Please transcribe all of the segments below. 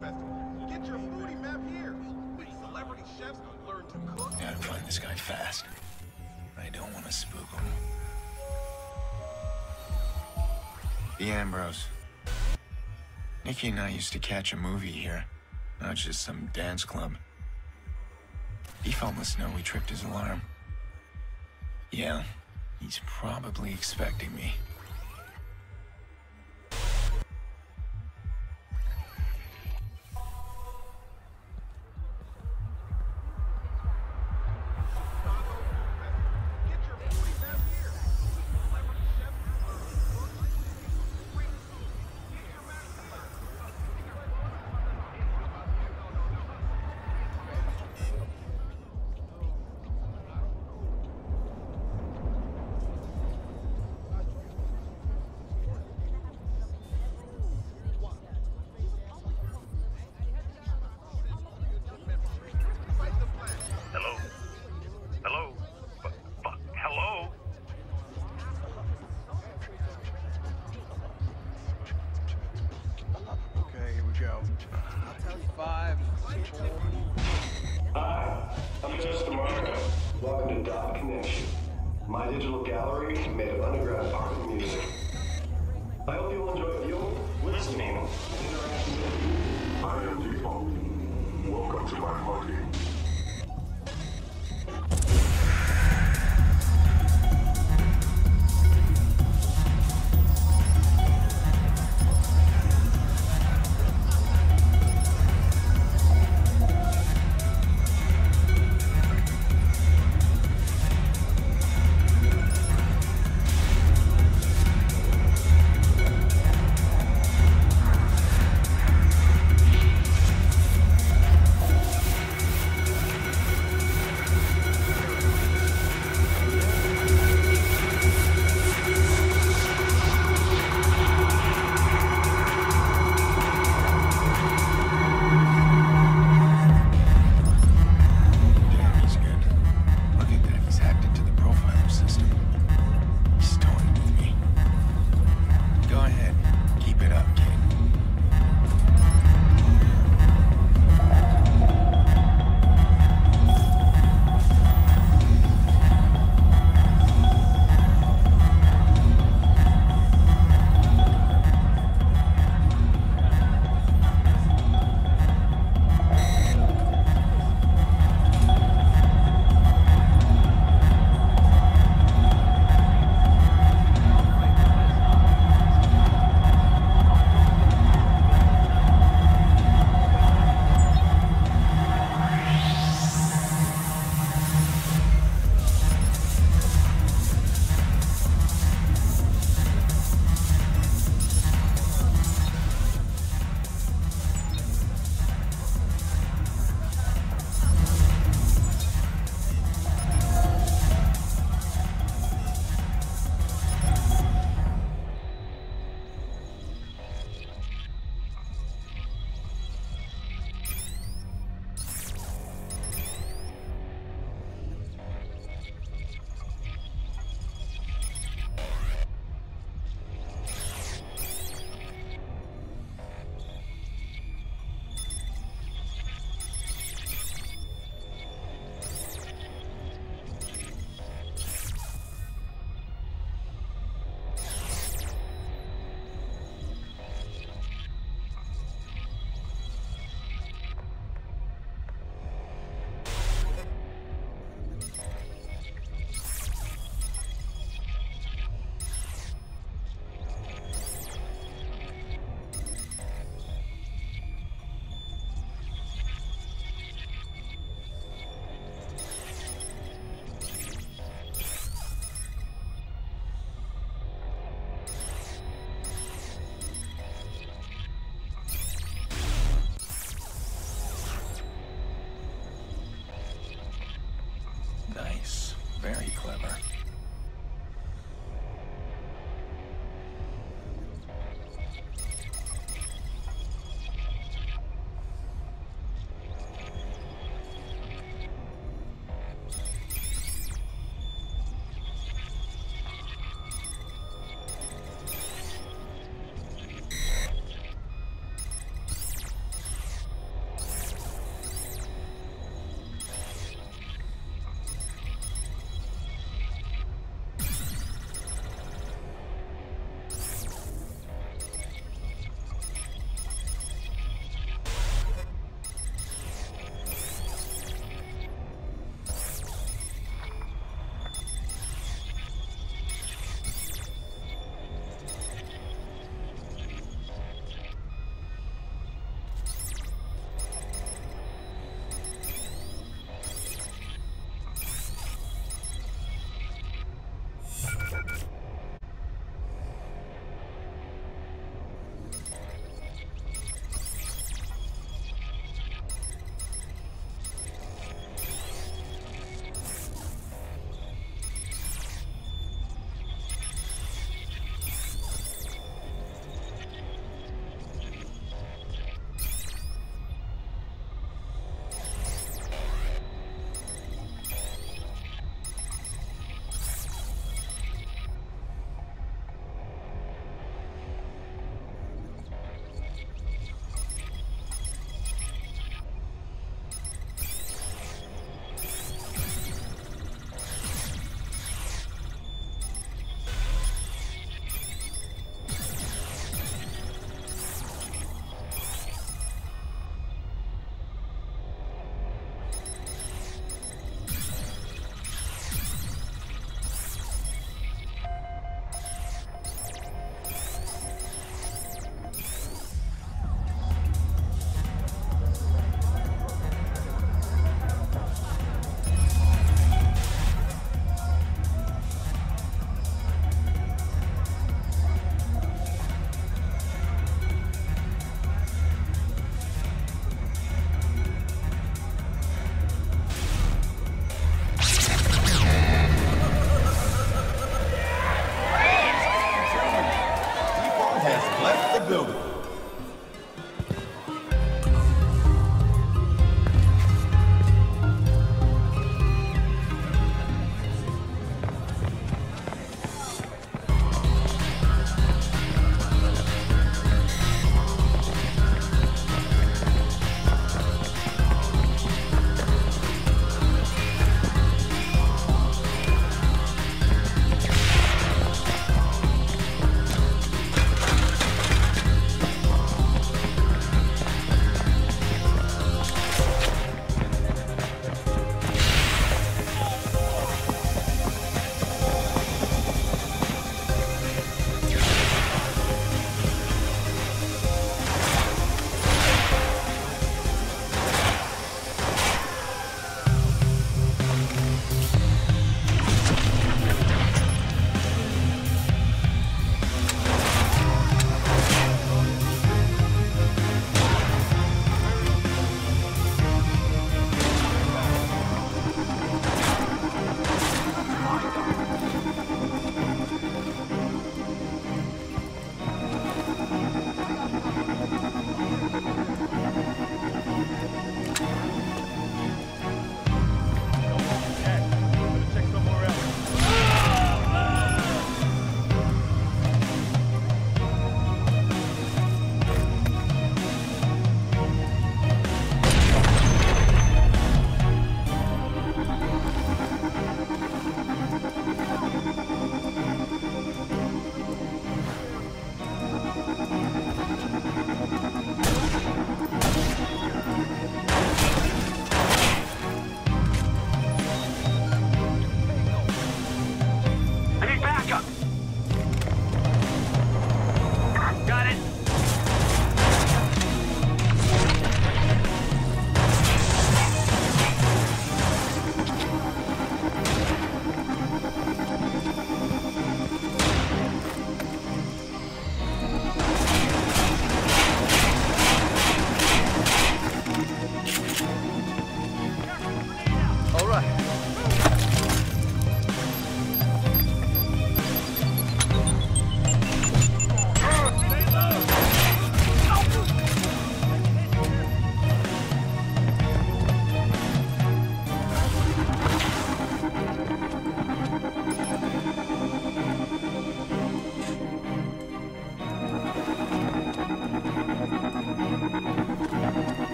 Festival. Get your foodie map here. Celebrity chefs learn to cook. Gotta find this guy fast. I don't want to spook him. The Ambrose. Nicky and I used to catch a movie here, not just some dance club. He must know we tripped his alarm. Yeah, he's probably expecting me. Welcome to Dot Connexion, my digital gallery made of underground art and music. I hope you'll enjoy viewing, listening, and interacting with me. I am Defalt. Welcome to my party.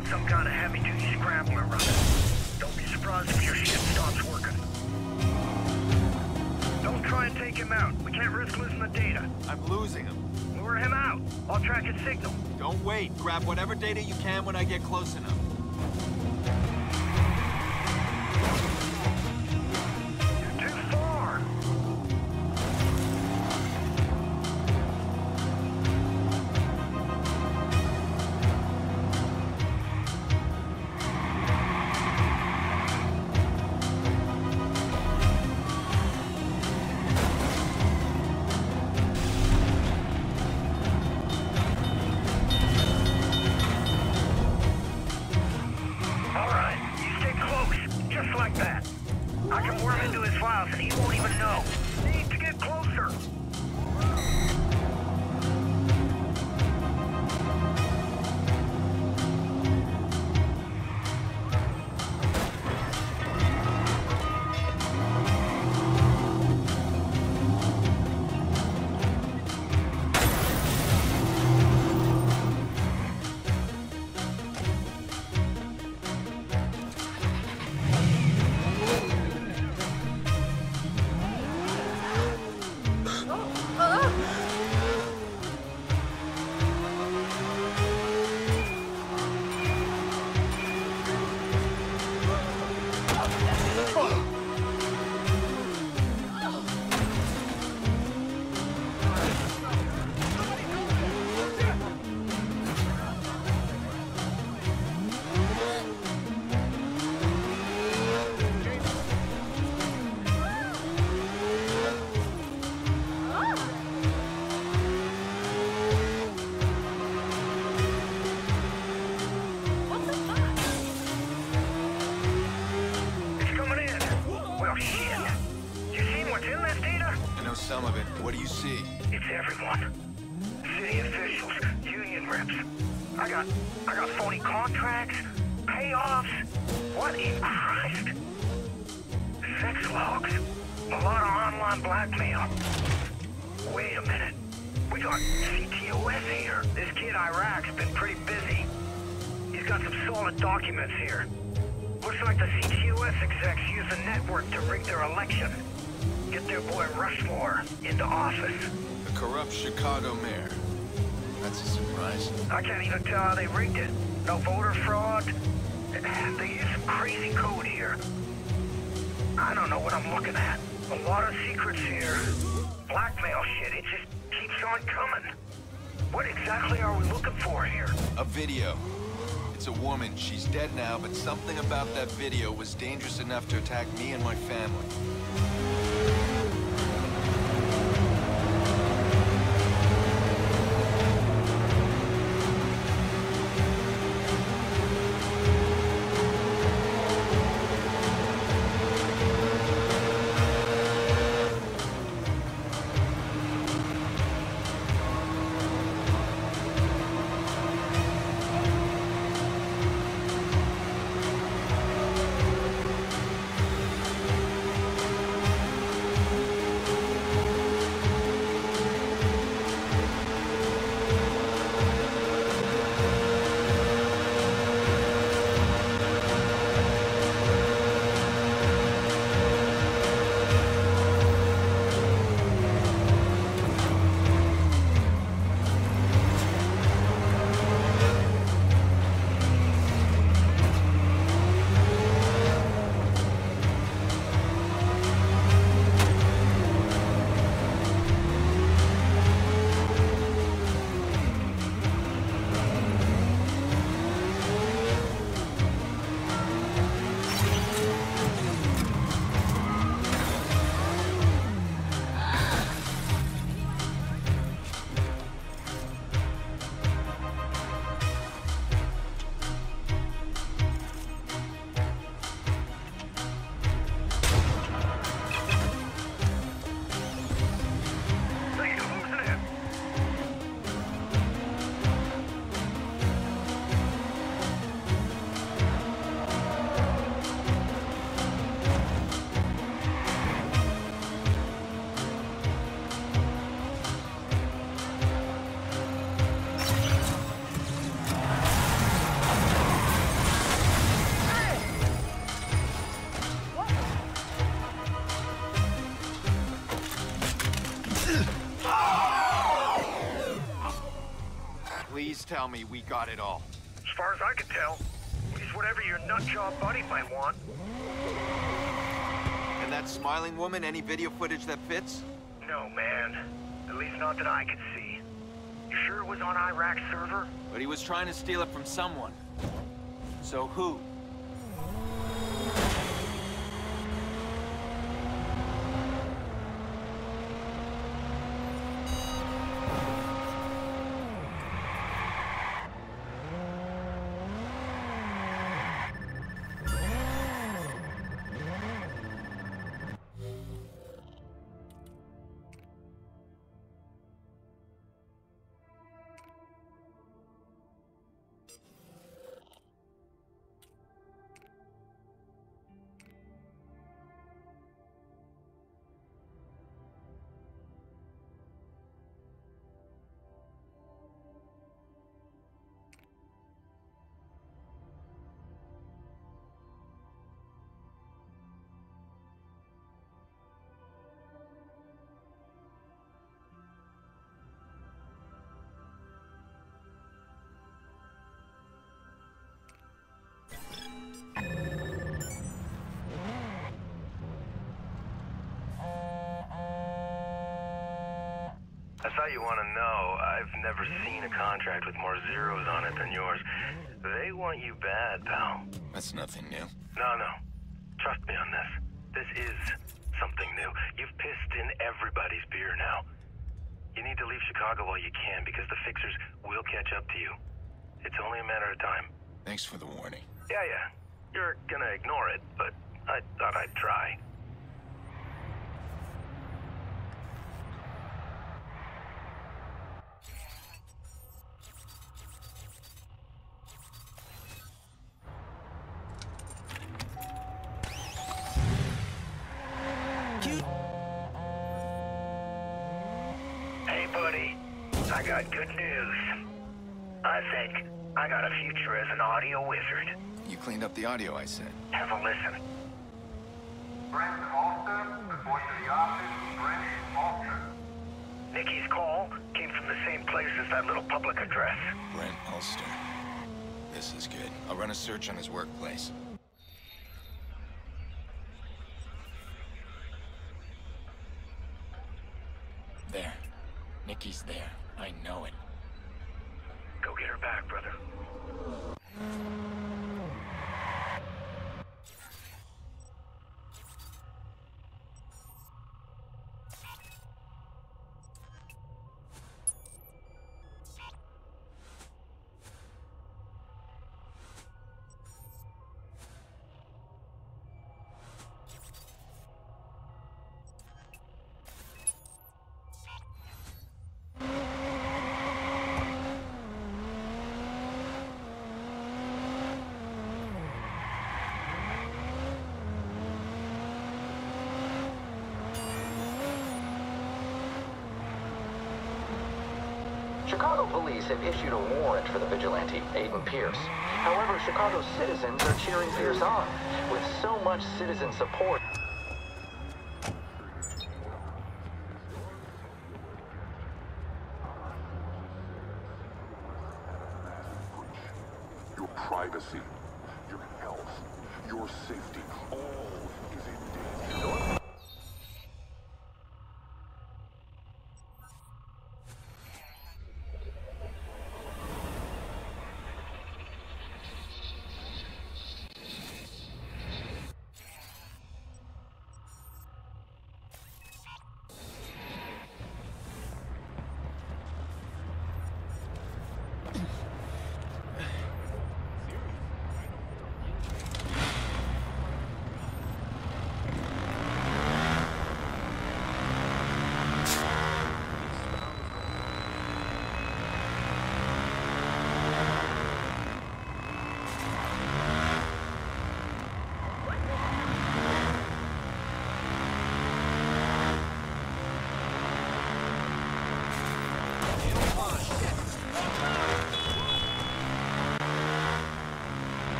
Defalt's some kind of heavy-duty scrambler running. Don't be surprised if your shit stops working. Don't try and take him out. We can't risk losing the data. I'm losing him. Lure him out. I'll track his signal. Don't wait. Grab whatever data you can when I get close enough. What do you see? It's everyone. City officials, union reps. I got, I got phony contracts, payoffs. What in Christ? Sex logs. A lot of online blackmail. Wait a minute. We got CTOS here. This kid Iraq's been pretty busy. He's got some solid documents here. Looks like the CTOS execs use the network to rig their election. Get their boy Rushmore into office. The corrupt Chicago mayor. That's a surprise. I can't even tell how they rigged it. No voter fraud. They use some crazy code here. I don't know what I'm looking at. A lot of secrets here. Blackmail shit, it just keeps on coming. What exactly are we looking for here? A video. It's a woman. She's dead now, but something about that video was dangerous enough to attack me and my family. Tell me we got it all. As far as I can tell, it's whatever your nutjob buddy might want. And that smiling woman, any video footage that fits? No, man. At least not that I could see. You sure it was on Iraq's server? But he was trying to steal it from someone. So who? That's how you want to know. I've never seen a contract with more zeros on it than yours. They want you bad, pal. That's nothing new. No, no. Trust me on this. This is something new. You've pissed in everybody's beer now. You need to leave Chicago while you can because the fixers will catch up to you. It's only a matter of time. Thanks for the warning. Yeah, yeah. You're gonna ignore it, but I thought I'd try. Hey, buddy. I got good news. I think I got a future as an audio wizard. You cleaned up the audio, I said. Have a listen. Brent Foster, report to the office. Brent Foster. Nicky's call came from the same place as that little public address. Brent Ulster. This is good. I'll run a search on his workplace. Police have issued a warrant for the vigilante, Aiden Pearce. However, Chicago citizens are cheering Pierce on. With so much citizen support,